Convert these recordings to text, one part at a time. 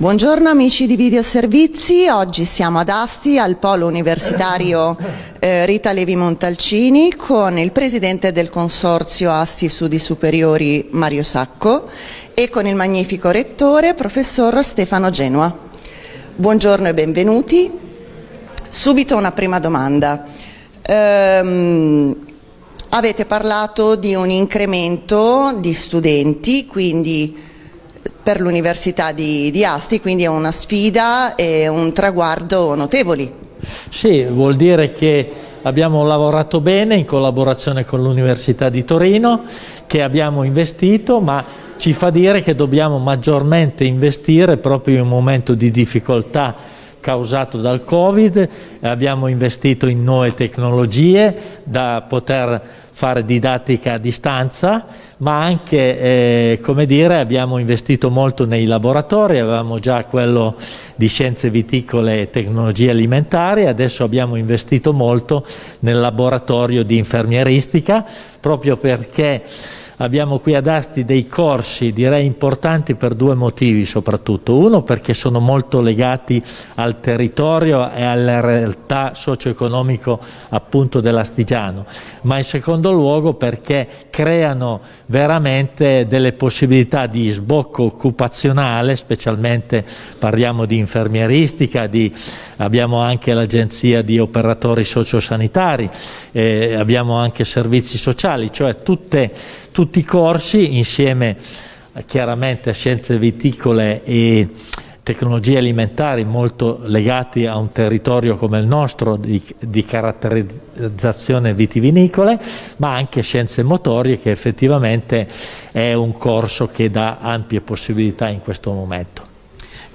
Buongiorno amici di Videoservizi, oggi siamo ad Asti al Polo Universitario eh, Rita Levi Montalcini con il Presidente del Consorzio Asti Studi Superiori Mario Sacco e con il magnifico Rettore Professor Stefano Genua. Buongiorno e benvenuti. Subito una prima domanda. Ehm, avete parlato di un incremento di studenti, quindi per l'Università di, di, Asti, quindi è una sfida e un traguardo notevoli. Sì, vuol dire che abbiamo lavorato bene in collaborazione con l'Università di Torino, che abbiamo investito, ma ci fa dire che dobbiamo maggiormente investire proprio in un momento di difficoltà causato dal Covid, abbiamo investito in nuove tecnologie da poter fare didattica a distanza, ma anche eh, come dire, abbiamo investito molto nei laboratori, avevamo già quello di scienze viticole e tecnologie alimentari, adesso abbiamo investito molto nel laboratorio di infermieristica proprio perché Abbiamo qui ad Asti dei corsi direi importanti per due motivi soprattutto. Uno perché sono molto legati al territorio e alla realtà socio-economico appunto dell'Astigiano, ma in secondo luogo perché creano veramente delle possibilità di sbocco occupazionale, specialmente parliamo di infermieristica, di, abbiamo anche l'agenzia di operatori sociosanitari, eh, abbiamo anche servizi sociali, cioè tutte tutti i corsi insieme chiaramente a scienze viticole e tecnologie alimentari molto legati a un territorio come il nostro di, di, caratterizzazione vitivinicole, ma anche scienze motorie che effettivamente è un corso che dà ampie possibilità in questo momento.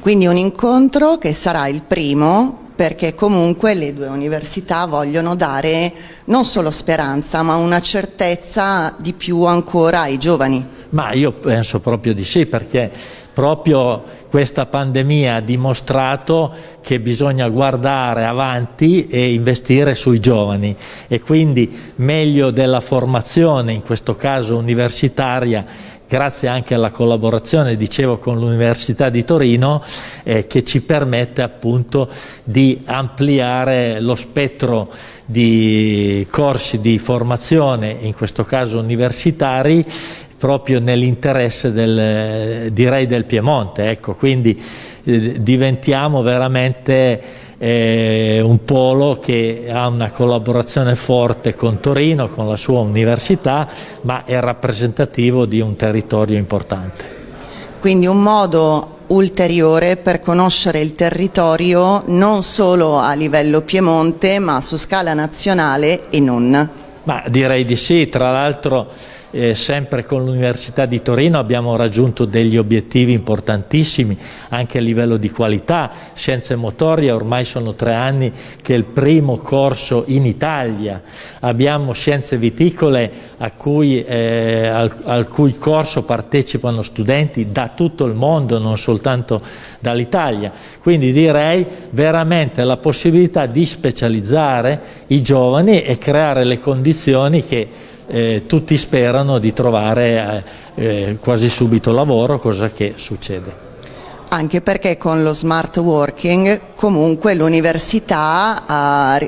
Quindi un incontro che sarà il primo perché comunque le due università vogliono dare non solo speranza ma una certezza di più ancora ai giovani. Ma io penso proprio di sì perché proprio questa pandemia ha dimostrato che bisogna guardare avanti e investire sui giovani e quindi meglio della formazione, in questo caso universitaria, grazie anche alla collaborazione, dicevo, con l'Università di Torino, eh, che ci permette appunto di ampliare lo spettro di corsi di formazione, in questo caso universitari, proprio nell'interesse del, direi del Piemonte. Ecco, quindi eh, diventiamo veramente eh, un polo che ha una collaborazione forte con Torino, con la sua università, ma è rappresentativo di un territorio importante. Quindi un modo ulteriore per conoscere il territorio non solo a livello Piemonte ma su scala nazionale e non. Ma direi di sì, tra l'altro eh, sempre con l'Università di Torino abbiamo raggiunto degli obiettivi importantissimi anche a livello di qualità. Scienze motorie ormai sono tre anni che è il primo corso in Italia. Abbiamo scienze viticole a cui, eh, al, al cui corso partecipano studenti da tutto il mondo, non soltanto dall'Italia. Quindi direi veramente la possibilità di specializzare i giovani e creare le condizioni che eh, tutti sperano di trovare eh, eh, quasi subito lavoro, cosa che succede. Anche perché con lo smart working comunque l'università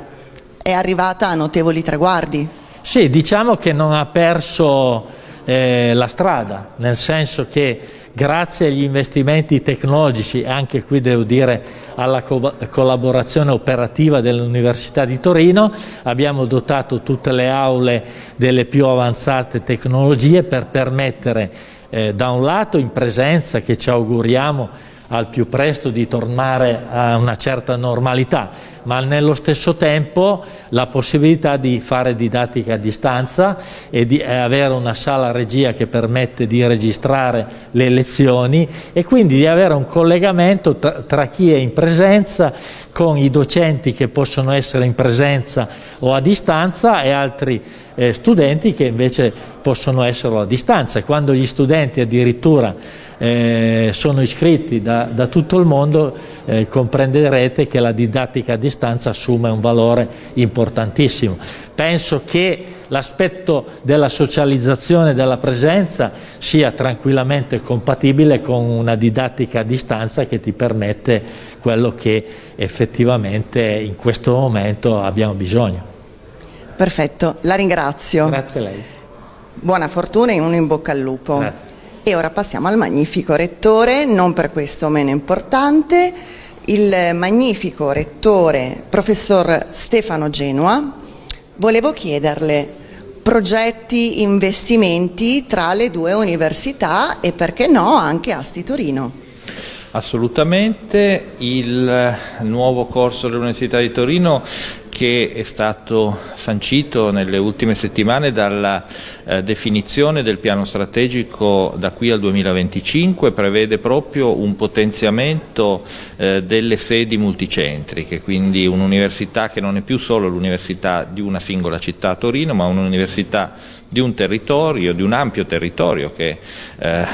è arrivata a notevoli traguardi. Sì, diciamo che non ha perso eh, la strada, nel senso che grazie agli investimenti tecnologici e anche qui devo dire alla co collaborazione operativa dell'Università di Torino abbiamo dotato tutte le aule delle più avanzate tecnologie per permettere eh, da un lato in presenza che ci auguriamo al più presto di tornare a una certa normalità, ma nello stesso tempo la possibilità di fare didattica a distanza e di avere una sala regia che permette di registrare le lezioni e quindi di avere un collegamento tra, tra chi è in presenza con i docenti che possono essere in presenza o a distanza e altri eh, studenti che invece possono esserlo a distanza. Quando gli studenti addirittura eh, sono iscritti da, da, tutto il mondo, eh, comprenderete che la didattica a distanza assume un valore importantissimo. Penso che l'aspetto della socializzazione della presenza sia tranquillamente compatibile con una didattica a distanza che ti permette quello che effettivamente in questo momento abbiamo bisogno. Perfetto, la ringrazio. Grazie a lei. Buona fortuna e un in bocca al lupo. Grazie. E ora passiamo al magnifico rettore, non per questo meno importante, il magnifico rettore professor Stefano Genua. Volevo chiederle progetti, investimenti tra le due università e perché no anche Asti Torino. Assolutamente, il nuovo corso dell'Università di Torino che è stato sancito nelle ultime settimane dalla eh, definizione del piano strategico da qui al 2025 prevede proprio un potenziamento eh, delle sedi multicentriche, quindi un'università che non è più solo l'università di una singola città a Torino, ma un'università di un territorio, di un ampio territorio che eh,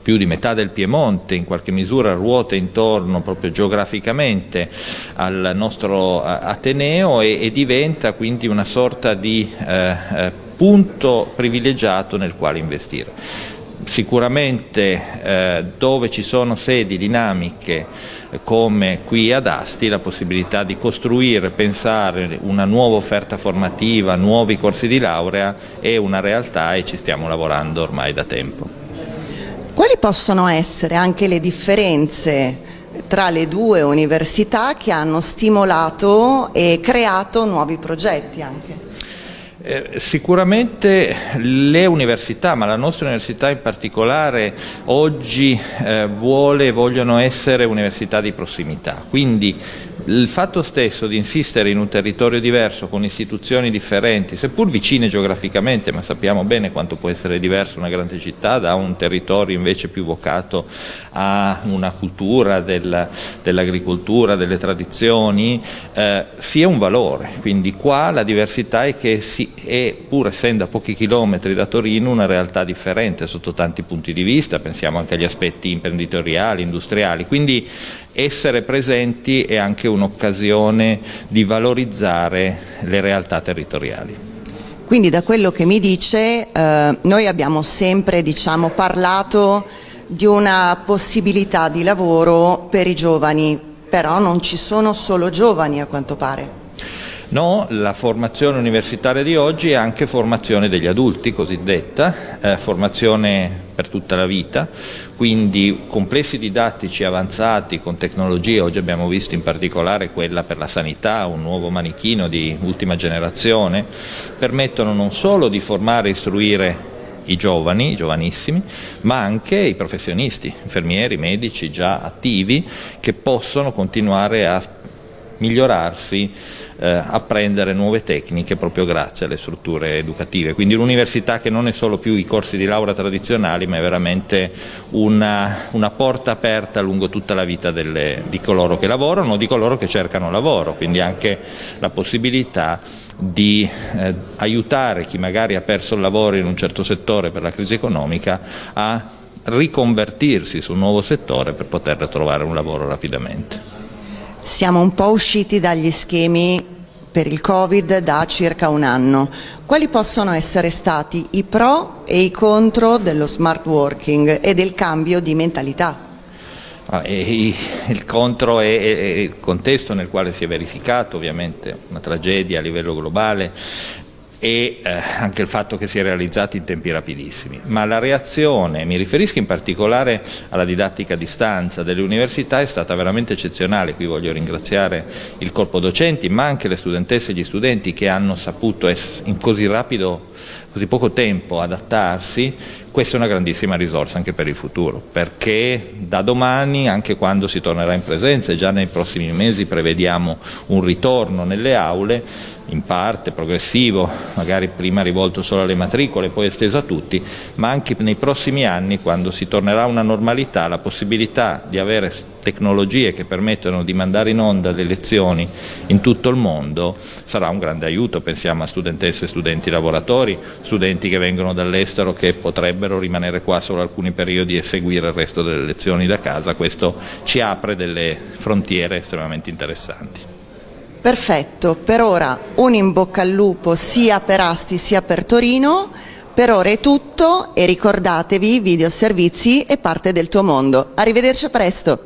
più di metà del Piemonte in qualche misura ruota intorno proprio geograficamente al nostro Ateneo e, e diventa quindi una sorta di eh, eh punto privilegiato nel quale investire sicuramente eh, dove ci sono sedi dinamiche eh, come qui ad Asti la possibilità di costruire, pensare una nuova offerta formativa, nuovi corsi di laurea è una realtà e ci stiamo lavorando ormai da tempo. Quali possono essere anche le differenze tra le due università che hanno stimolato e creato nuovi progetti anche? Eh, sicuramente le università, ma la nostra università in particolare, oggi eh, vuole, vogliono essere università di prossimità, quindi il fatto stesso di insistere in un territorio diverso, con istituzioni differenti, seppur vicine geograficamente, ma sappiamo bene quanto può essere diverso una grande città da un territorio invece più vocato a una cultura del, dell'agricoltura, delle tradizioni, eh, sia un valore. Quindi qua la diversità è che si è, pur essendo a pochi chilometri da Torino, una realtà differente sotto tanti punti di vista, pensiamo anche agli aspetti imprenditoriali, industriali. Quindi essere presenti è anche un'occasione di valorizzare le realtà territoriali. Quindi da quello che mi dice eh, noi abbiamo sempre diciamo, parlato di una possibilità di lavoro per i giovani, però non ci sono solo giovani a quanto pare. No, la formazione universitaria di oggi è anche formazione degli adulti, cosiddetta, eh, formazione per tutta la vita, quindi complessi didattici avanzati con tecnologie, oggi abbiamo visto in particolare quella per la sanità, un nuovo manichino di ultima generazione, permettono non solo di formare e istruire i giovani, i giovanissimi, ma anche i professionisti, infermieri, medici già attivi che possono continuare a migliorarsi eh, apprendere nuove tecniche proprio grazie alle strutture educative. Quindi l'università che non è solo più i corsi di laurea tradizionali ma è veramente una, una porta aperta lungo tutta la vita delle, di coloro che lavorano o di coloro che cercano lavoro, quindi anche la possibilità di eh, aiutare chi magari ha perso il lavoro in un certo settore per la crisi economica a riconvertirsi su un nuovo settore per poter trovare un lavoro rapidamente. Siamo un po' usciti dagli schemi per il Covid da circa un anno. Quali possono essere stati i pro e i contro dello smart working e del cambio di mentalità? Ah, il contro è, il contesto nel quale si è verificato ovviamente una tragedia a livello globale e eh, anche il fatto che si è realizzato in tempi rapidissimi. Ma la reazione, mi riferisco in particolare alla didattica a distanza delle università, è stata veramente eccezionale. Qui voglio ringraziare il corpo docenti, ma anche le studentesse e gli studenti che hanno saputo in così rapido, così poco tempo adattarsi. Questa è una grandissima risorsa anche per il futuro, perché da domani, anche quando si tornerà in presenza, e già nei prossimi mesi prevediamo un ritorno nelle aule, in parte progressivo, magari prima rivolto solo alle matricole, poi esteso a tutti, ma anche nei prossimi anni, quando si tornerà a una normalità, la possibilità di avere tecnologie che permettono di mandare in onda le lezioni in tutto il mondo sarà un grande aiuto, pensiamo a studentesse studenti lavoratori, studenti che vengono dall'estero che potrebbero rimanere qua solo alcuni periodi e seguire il resto delle lezioni da casa, questo ci apre delle frontiere estremamente interessanti. Perfetto, per ora un in bocca al lupo sia per Asti sia per Torino. Per ora è tutto e ricordatevi, video servizi è parte del tuo mondo. Arrivederci presto.